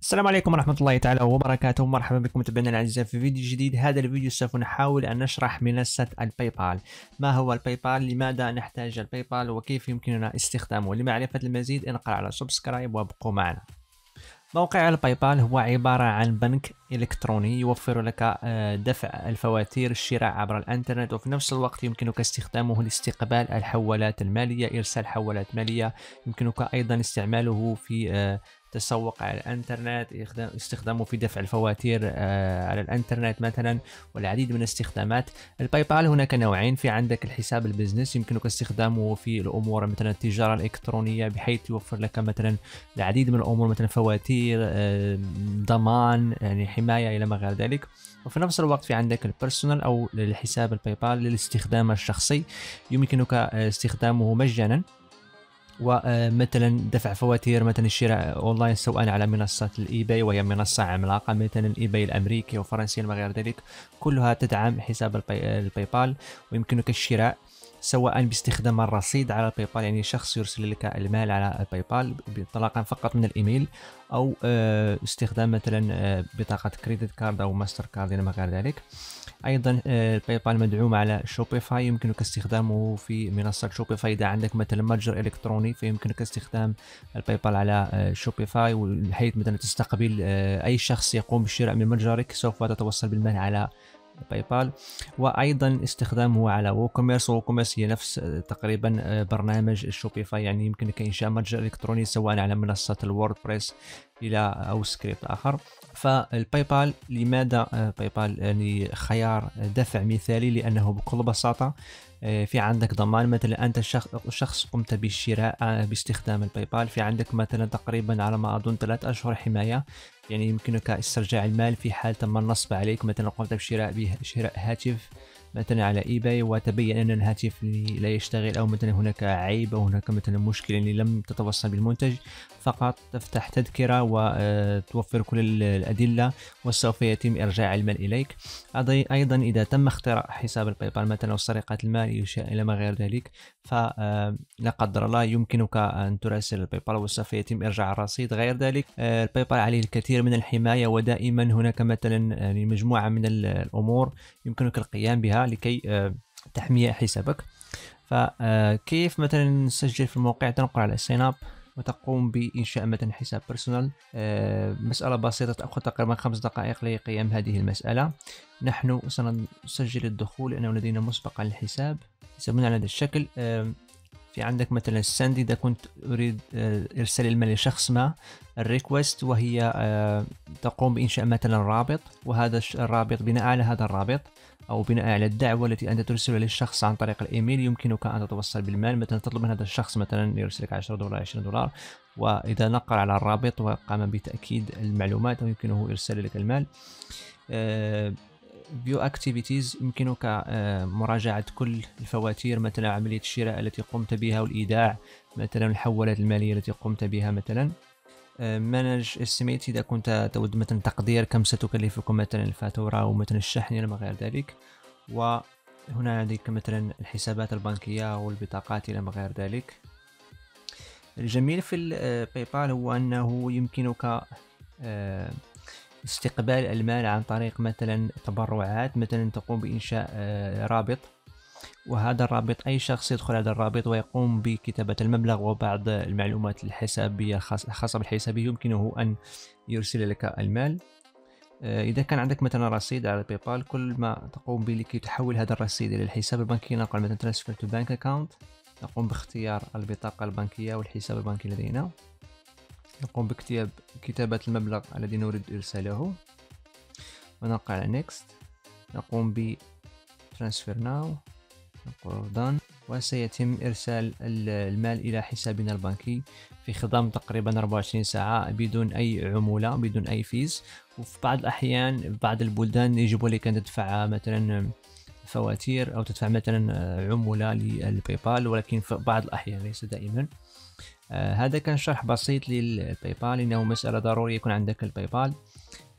السلام عليكم ورحمة الله تعالى وبركاته. مرحبا بكم متابعينا الأعزاء في فيديو جديد. هذا الفيديو سوف نحاول أن نشرح منصة الباي بال ما هو الباي بال لماذا نحتاج الباي بال وكيف يمكننا استخدامه؟ لمعرفة المزيد انقر على subscribe وابقوا معنا. موقع الباي بال هو عبارة عن بنك إلكتروني يوفر لك آه، دفع الفواتير الشراء عبر الإنترنت وفي نفس الوقت يمكنك استخدامه لاستقبال الحوالات المالية إرسال حوالات مالية. يمكنك أيضا استعماله في التسوق على الانترنت استخدامه في دفع الفواتير آه، على الانترنت مثلا والعديد من الاستخدامات. الباي بال هناك نوعين في عندك الحساب ال business يمكنك استخدامه في الأمور مثلا التجارة الإلكترونية بحيث يوفر لك مثلا العديد من الأمور مثلا فواتير آه، ضمان يعني حماية إلى ما غير ذلك. وفي نفس الوقت في عندك ال personal أو الحساب الباي بال للاستخدام الشخصي. يمكنك آه، استخدامه مجانا. ومثلا دفع فواتير مثلا الشراء أونلاين سواء على منصة ال eBay وهي منصة عملاقة مثلا ال eBay الأمريكي وفرنسي وما غير ذلك كلها تدعم حساب الباي بال ويمكنك الشراء سواء باستخدام الرصيد على الباي بال يعني شخص يرسل لك المال على الباي بال انطلاقا فقط من الإيميل أو آه، استخدام مثلا آه، بطاقة credit card أو ماستر كارد إلى ما غير ذلك. أيضا الباي بال مدعوم على Shopify يمكنك استخدامه في منصة Shopify إذا عندك مثلا متجر إلكتروني فيمكنك استخدام الباي بال على Shopify بحيث مثلا تستقبل آه، أي شخص يقوم بالشراء من متجرك سوف تتوصل بالمال على باي بال وأيضا استخدامه على WooCommerce WooCommerce هي نفس آه، تقريبا آه، برنامج ال Shopify يعني يمكنك انشاء متجر إلكتروني سواء على منصة ال WordPress إلى أو سكريبت آخر. فالباي بال لماذا؟ باي بال يعني خيار دفع مثالي لأنه بكل بساطة آه، في عندك ضمان مثلا أنت شخص قمت بالشراء آه، باستخدام الباي بال في عندك مثلا تقريبا على ما أظن ثلاث أشهر حماية. يعني يمكنك استرجاع المال في حال تم النصب عليك. مثلا قمت بشراء بشراء هاتف. مثلا على eBay وتبين أن الهاتف لا يشتغل أو مثلا هناك عيب أو هناك مثلا مشكلة اللي لم تتوصل بالمنتج فقط تفتح تذكرة وتوفر كل الأدلة وسوف يتم إرجاع المال إليك. أيضا إذا تم اختراق حساب الباي بال مثلا أو سرقة المال إلى ما غير ذلك فلا قدر الله يمكنك أن تراسل الباي بال وسوف يتم إرجاع الرصيد غير ذلك. الباي بال عليه الكثير من الحماية ودائما هناك مثلا يعني مجموعه من الأمور يمكنك القيام بها. لكي آه، تحمي حسابك. فكيف مثلا نسجل في الموقع؟ تنقل على ال sign up وتقوم بإنشاء مثلا حساب personal آه، مسألة بسيطة تأخذ تقريبا خمس دقائق لقيام هذه المسألة. نحن سنسجل الدخول لأنه لدينا مسبقا الحساب يسمون على هذا الشكل في عندك مثلا ال send إذا كنت أريد آه، إرسال المال لشخص ما ال request وهي تقوم بإنشاء مثلا رابط. وهذا الرابط بناء على هذا الرابط أو بناء على الدعوة التي أنت ترسلها للشخص عن طريق الإيميل يمكنك أن تتوصل بالمال. مثلا تطلب من هذا الشخص مثلا يرسلك 10 دولار 20 دولار. وإذا نقر على الرابط وقام بتأكيد المعلومات يمكنه إرسال لك المال. view uh, activities يمكنك uh, مراجعة كل الفواتير مثلا عملية الشراء التي قمت بها والإيداع مثلا الحوالات المالية التي قمت بها مثلا. manage estimate إذا كنت تود مثلا تقدير كم ستكلفكم مثلا الفاتورة أو مثلا الشحن إلى ما غير ذلك. وهنا لديك مثلا الحسابات البنكية والبطاقات إلى ما غير ذلك. الجميل في الباي بال هو أنه يمكنك آه، استقبال المال عن طريق مثلا تبرعات مثلا تقوم بإنشاء آه، رابط. وهذا الرابط أي شخص يدخل هذا الرابط ويقوم بكتابة المبلغ وبعض المعلومات الحسابية الخاصة بالحساب يمكنه أن يرسل لك المال. آه، إذا كان عندك مثلا رصيد على باي بال كل ما تقوم به لكي تحول هذا الرصيد إلى الحساب البنكي نقول مثلا transfer to bank account نقوم باختيار البطاقة البنكية والحساب البنكي لدينا. نقوم بكتاب كتابة المبلغ الذي نريد إرساله. ونقع على next. نقوم ب transfer now. قرضان وسيتم إرسال المال إلى حسابنا البنكي في خضم تقريبا 24 ساعة بدون أي عمولة بدون أي fees. وفي بعض الأحيان في بعض البلدان يجب عليك أن تدفع مثلا فواتير أو تدفع مثلا عمولة للباي بال ولكن في بعض الأحيان ليس دائما. آه هذا كان شرح بسيط للباي بال إنه مسألة ضروري يكون عندك الباي بال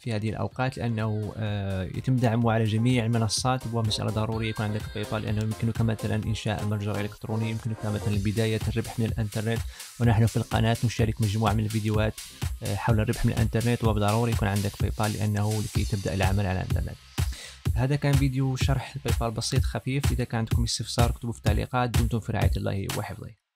في هذه الأوقات لأنه آه، يتم دعمه على جميع المنصات ومسألة ضرورية يكون عندك باي بال لأنه يمكنك مثلا إنشاء متجر إلكتروني يمكنك مثلا بدايه الربح من الإنترنت ونحن في القناة نشارك مجموعة من الفيديوهات آه، حول الربح من الإنترنت وبضروري يكون عندك باي بال لأنه لكي تبدأ العمل على الإنترنت. هذا كان فيديو شرح الباي بال بسيط خفيف. إذا كان عندكم استفسار اكتبوا في التعليقات دمتم في رعاية الله وحفظه.